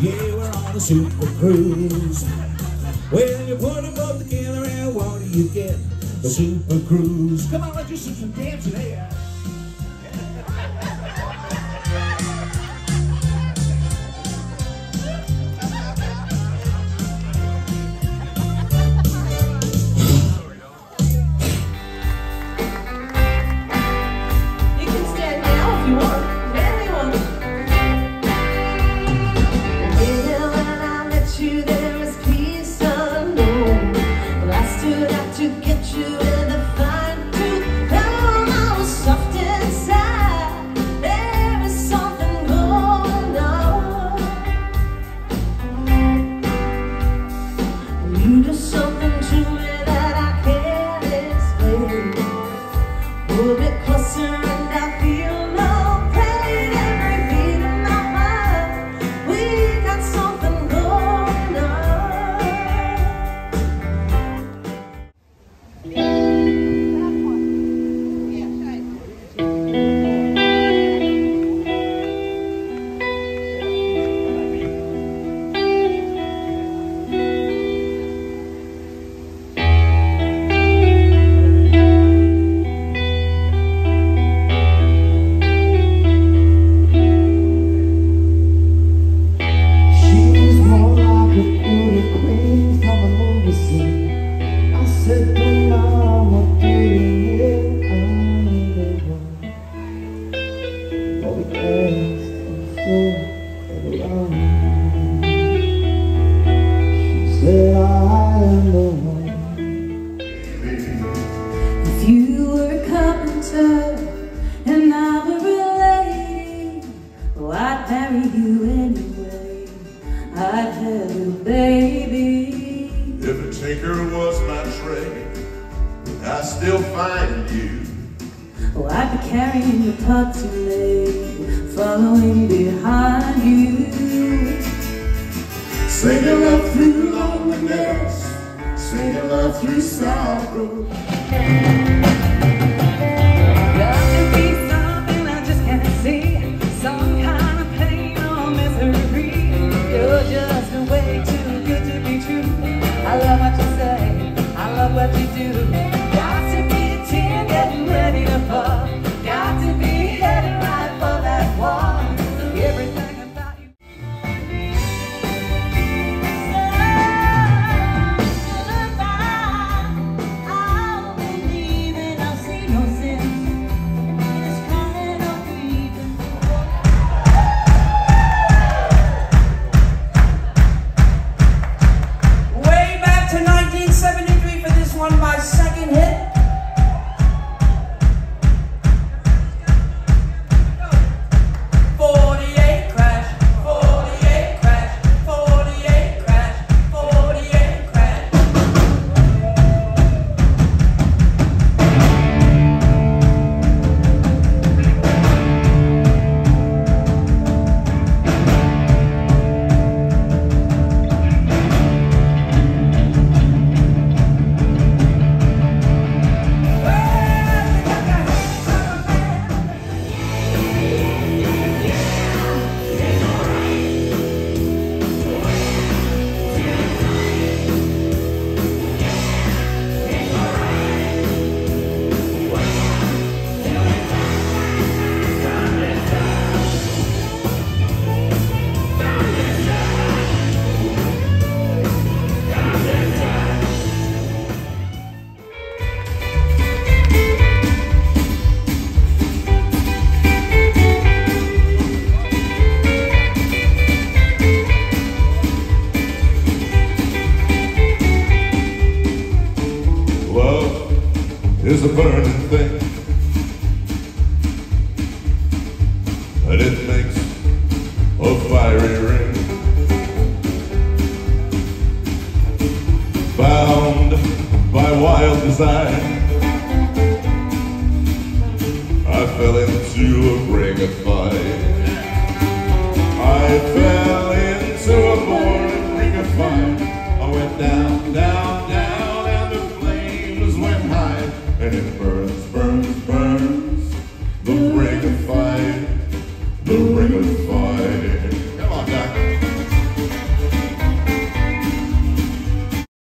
Yeah, we're on a super cruise. Well, you put above the killer and what do you get? The super cruise. Come on, let's just do some dancing here. She said, I am the one. If you were a carpenter and I were a lady, oh, I'd marry you anyway. I'd have you, baby. If a tinker was my trade, would I still find you? Oh, I'd be carrying the pots you made, following behind kind of pain or misery. You're just way too good to be true. I love what you say, I love what you do. is a burning thing. And it makes a fiery ring. Bound by wild design. I fell into a ring of fire. I fell